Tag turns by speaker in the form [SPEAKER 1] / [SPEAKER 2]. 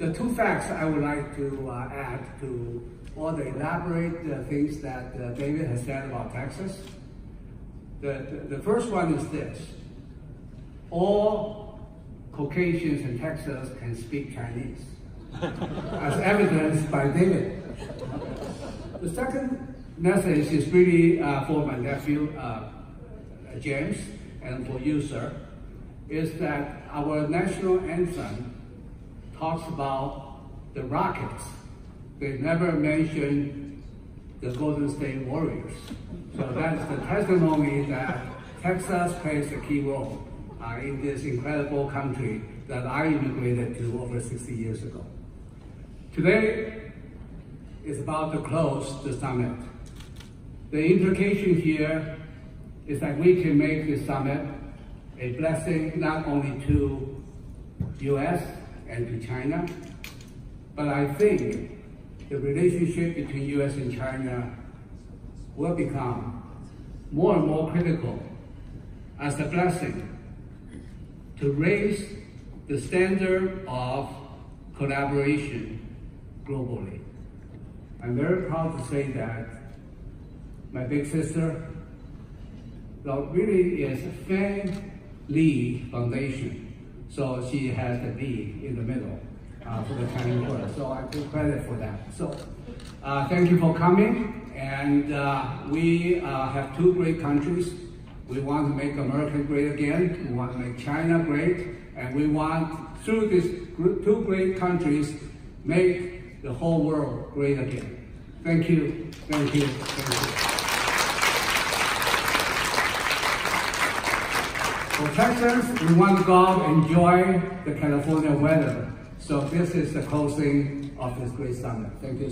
[SPEAKER 1] The two facts I would like to uh, add to all the elaborate uh, things that uh, David has said about Texas. The, the, the first one is this. All Caucasians in Texas can speak Chinese, as evidenced by David. The second message is really uh, for my nephew, uh, James, and for you, sir, is that our national anthem talks about the Rockets. They never mention the Golden State Warriors. So that's the testimony that Texas plays a key role uh, in this incredible country that I immigrated to over 60 years ago. Today is about to close the summit. The implication here is that we can make this summit a blessing not only to U.S., and to China. But I think the relationship between US and China will become more and more critical as a blessing to raise the standard of collaboration globally. I'm very proud to say that my big sister well, really is a Fan Li Foundation so she has the D in the middle uh, for the Chinese word. So I take credit for that. So uh, thank you for coming. And uh, we uh, have two great countries. We want to make America great again. We want to make China great. And we want, through these two great countries, make the whole world great again. Thank you. Thank you. Thank you. Texans, we want to go out and enjoy the California weather. So this is the closing of this great summit. Thank you.